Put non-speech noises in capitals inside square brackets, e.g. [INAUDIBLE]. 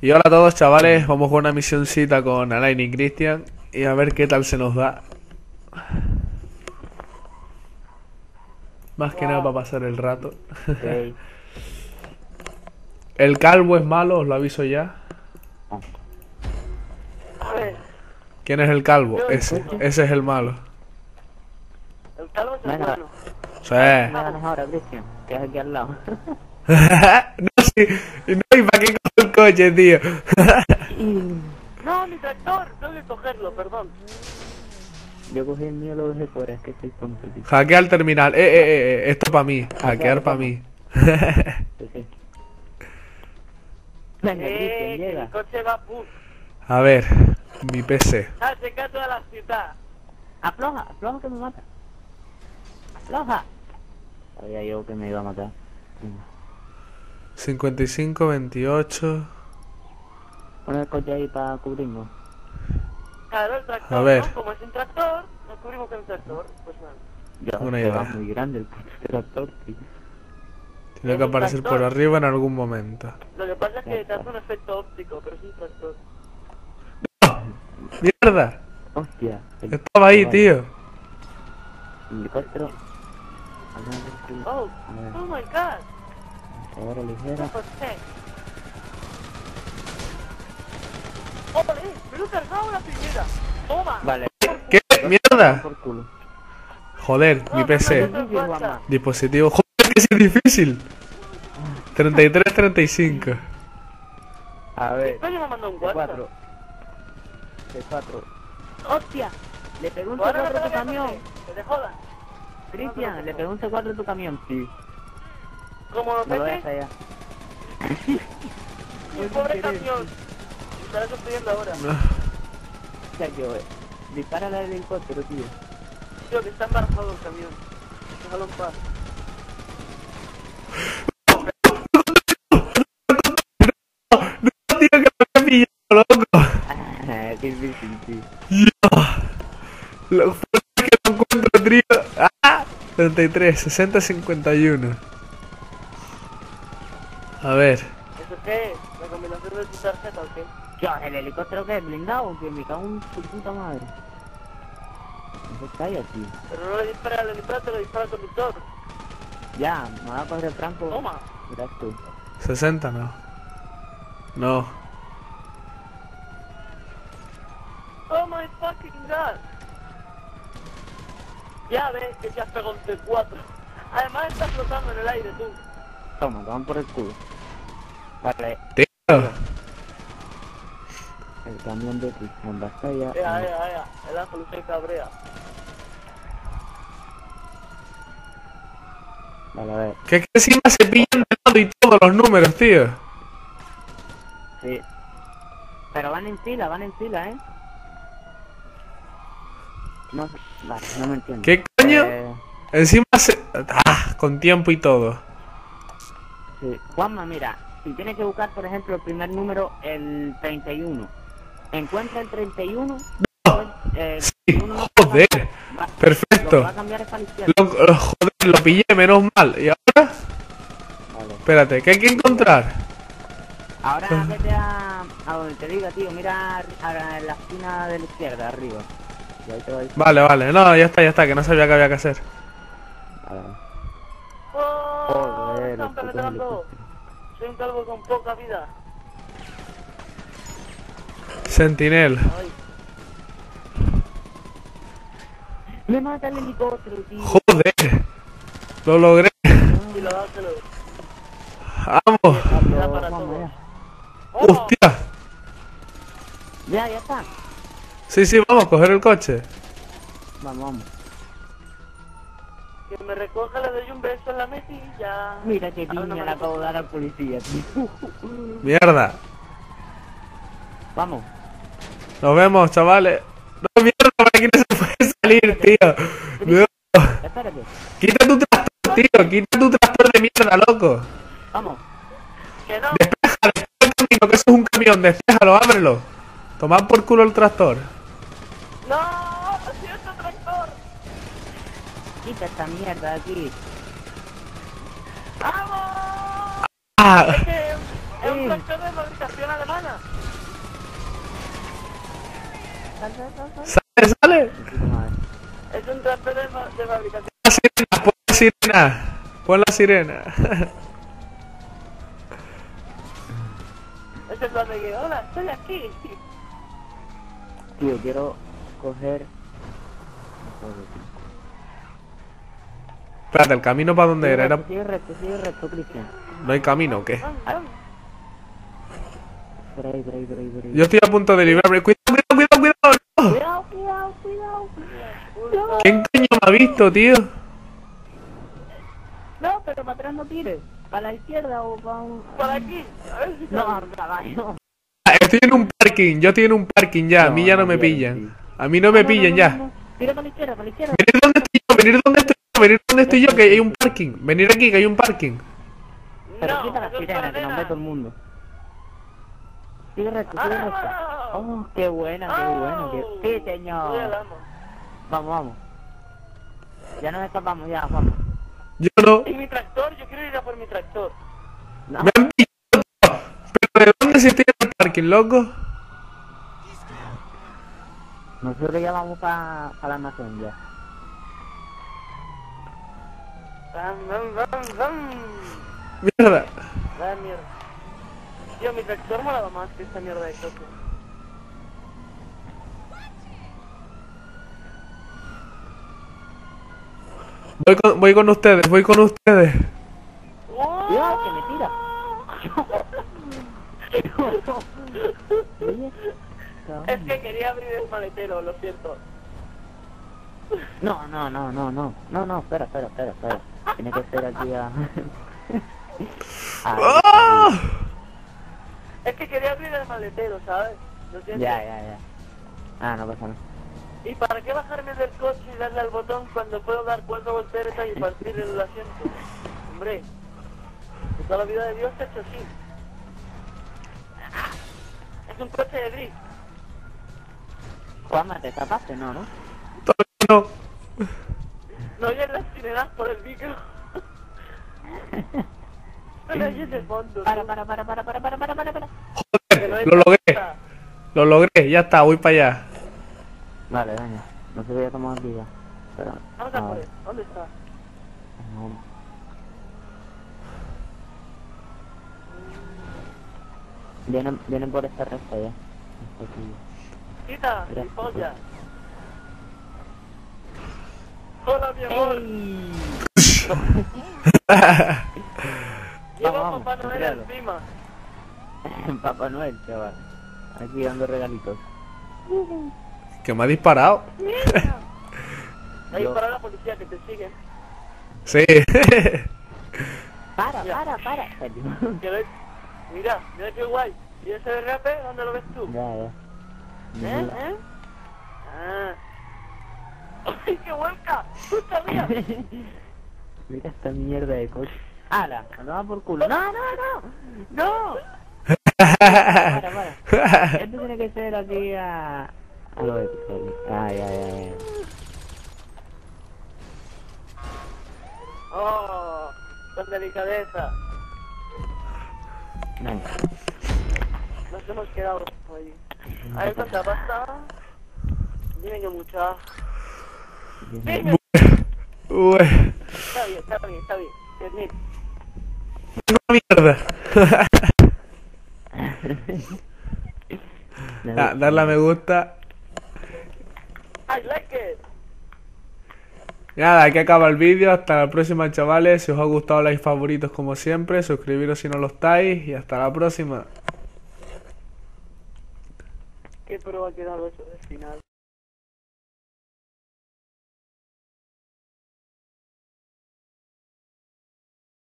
Y hola a todos chavales, vamos con una misioncita con Alain y Cristian y a ver qué tal se nos da. Más que nada para pasar el rato. [LAUGHS] El calvo es malo, os lo aviso ya. A ver, ¿Quién es el calvo? Ese, ese es el malo. el calvo es el bueno. Sí. Ahora, Cristian, que es aquí al lado. [LAUGHS] [LAUGHS] no, sí. No, ¿y para qué cojo el coche, tío? [LAUGHS] No, mi tractor, tengo que cogerlo, perdón. Yo cogí el mío, lo dejé fuera, es que estoy tonto, tío. Hackea el terminal. Eh, eh, eh, eh, esto para mí. Hackear para mí. Venga, Eh, Cristian, que llega. el coche va. A ver, mi PC. Hace caso a la ciudad. Afloja, afloja que me mata. Afloja. Sabía yo que me iba a matar. 55, 28. Pon el coche ahí para cubrirnos. Claro, el tractor, A ver. ¿no? Como es un tractor, nos cubrimos con el tractor. Pues nada. Ya, Una idea. muy grande el puto tractor, tío. Tiene que aparecer por arriba en algún momento. Lo que pasa es que te hace un efecto óptico, pero es un tractor. ¡Mierda! Hostia. el- Estaba ahí, Vale. tío. Helicóptero. Oh, oh my god. Ahora ligera. José. ¡Ole! ¡Me lo he cargado la primera! ¡Toma! Vale. ¿Qué? ¡Mierda! Joder, mi PC. Dispositivo. Joder, que es difícil. 33, 35. A ver. Coño, me mandó un WhatsApp. C4. C4. ¡Hostia! Le pegó un Ahora C4 a tu camión. Que te jodas. Cristian, le pegó un C4 a tu camión. Sí. Como lo No lo allá. mi pobre camión. Estará sufriendo ahora. O sea, yo, eh, dispara al helicóptero, tío. Tío, que está embarazado el camión. Déjalo en paz. Tío, que me he pillado, loco. Ah, Qué difícil, tío. Lo fuerte es que no encuentro, tío. ¡Ah! 33, 60, 51. A ver. ¿Eso qué es? ¿La combinación de tu tarjeta o qué? Tío, ¿el helicóptero qué es? ¿Blindado? Que me cago en su puta madre. No se calla, tío. Pero no le dispara al helicóptero, le dispara al conductor. Ya, me va a coger Franco. Toma. Verás tú. 60 no. No. Oh my fucking god. Ya ves que te has pegado un T4. Además estás flotando en el aire tú. Toma, te van por el culo. Vale, Tío. el camión de Cristian Batalla. Ea, ea, ea. El ángel se cabrea. Vale, a ver. Que es que encima se pillan de lado y todos los números, tío. Sí. Pero van en fila, van en fila, ¿eh? No, vale, no me entiendo. ¿Qué coño? Eh, Encima se... Ah, con tiempo y todo. sí. Juanma, mira, si tienes que buscar, por ejemplo, el primer número, el 31. Encuentra el 31. eh, Sí, uno no joder. va- Perfecto. Lo que va a cambiar es para la izquierda. Lo, lo- joder, lo pillé, menos mal. ¿Y ahora? Vale. Espérate, ¿qué hay que encontrar? Ahora vete a, a donde te diga, tío. Mira a, a la esquina de la izquierda, arriba. Y ahí te va a decir. Vale, vale. No, ya está, ya está, que no sabía qué había que hacer. Vale. ¡Oh! Joder, Soy un calvo con poca vida. Sentinel. Ay, Me mata el helicóptero, tío. Joder. Lo logré. y lo dáselo. Vamos. Para Vamos. ¡Oh! Hostia. Ya, ya está. Sí, sí, vamos, coger el coche. Vamos, vamos. Que me recoja, le doy un beso en la mesilla. Mira qué Ahora no piña me le lo acabo de dar al policía, tío. Mierda. Vamos. Nos vemos, chavales. No, mierda, ¿para qué no se puede salir, tío? No. Espérate. Quita tu tractor, tío. Quita tu tractor de mierda, loco. Vamos. Que no. Despeja, despeja el camino, que eso es un camión. Despéjalo, ábrelo. Tomad por culo el tractor. ¡No! ¡Ha sido este tractor! Quita esta mierda de aquí. ¡Vamos! Ah, Es que es un tractor de fabricación alemana. Sal, sal, sal, sal. Sale, sale. Es un tractor de, fa- de fabricación. La sirena, pon la sirena. Pon la sirena. [LAUGHS] Es el plan de que, hola, estoy aquí. Tío, quiero coger... Espérate, ¿el camino para dónde era? era... Sigue recto, sigue recto, Cristian. ¿No hay camino o qué? Vam, vam. Por ahí, por ahí, por ahí, por ahí. Yo estoy a punto de librarme. Cuidado, cuidado, cuidado, cuidado. ¡No! Cuidado, cuidado, cuidado. ¿Quién coño me ha visto, tío? No, pero para atrás no tires. Para la izquierda o para un... Por aquí. A ver si No, caballo. Estoy en un parking, yo estoy en un parking ya, a mí ya no me pillan. sí. A mí no me No, pillan no, ya. no, no. Tira para la izquierda, para la izquierda. Venid donde estoy yo, venid donde estoy [LAUGHS] yo, venid donde estoy yo, que hay un parking. Venid aquí, que hay un parking. Pero No, quita la sirena, para que nos ve todo el mundo. Sigue recto, sigue recto. ¡Ah! Oh, qué buena, qué bueno. Qué... Sí, señor. amo. Vamos, vamos. Ya nos escapamos, ya, vamos. Yo no. Y mi tractor, yo quiero ir a por mi tractor. No, Me han pillado. tío. Pero ¿de dónde si estoy en el parking, loco? nosotros ya vamos para pa el almacén ya. Mierda. Vaya mierda. Tío, mi tractor molaba más que esta mierda de coche. Voy con, voy con ustedes, voy con ustedes. Cuidado, que me tira. [LAUGHS] Es que quería abrir el maletero, lo siento. No, no, no, no, no. No, no, espera, espera, espera, espera. Tiene que ser aquí a... [LAUGHS] Ahí, ¡Ah! Es que quería abrir el maletero, ¿sabes? Lo. Ya, ya, ya. Ah, no pasa nada. ¿Y para qué bajarme del coche y darle al botón cuando puedo dar cuatro volteretas y partir el asiento? Hombre, toda la vida de Dios se ha hecho así. Es un coche de drift. Juanma, ¿te tapaste? No, ¿no? No. No oyes las sirenas por el micro. No oyes de fondo. Para, para, para, para, para, para, para, para, para. No hay Lo logré. Lo logré, ya está, voy para allá. Vale, venga. No se voy a tomar ya. Pero... Vamos a por él. ¿Dónde está? no. Vienen, vienen por esta recta ya. Aquí. Quita, polla. Hola, mi amor. [LAUGHS] Lleva Vamos, a vamos, Papá Noel encima. [LAUGHS] Papá Noel, chaval. Aquí dando regalitos. Que me ha disparado. [LAUGHS] Ahí Yo- para la policía que te sigue. Sí. Para, para, para. Mira, mira qué guay. ¿Y ese derrape dónde lo ves tú? ya, ya. ¿Eh? ¿Eh? Ah. [LAUGHS] ¡Ay, qué vuelca! ¡Tú sabías! [LAUGHS] Mira esta mierda de coche. ¡Hala! ¡Me lo va por culo! ¡No, no, no! ¡No! [LAUGHS] Para, para. Esto tiene que ser aquí a... A lo de Ay, ay, ay. ¡Oh! Con delicadeza. Venga. Nos hemos quedado ahí. A ver cuánta pasta. Dime que mucha. Dime. Uy, Está bien, está bien, está bien. Mil. mierda. Da- darle a me gusta. I like it. Nada, aquí acaba el vídeo. Hasta la próxima, chavales. Si os ha gustado, like favoritos como siempre. Suscribiros si no lo estáis. Y hasta la próxima. Qué pro ha quedado eso del final.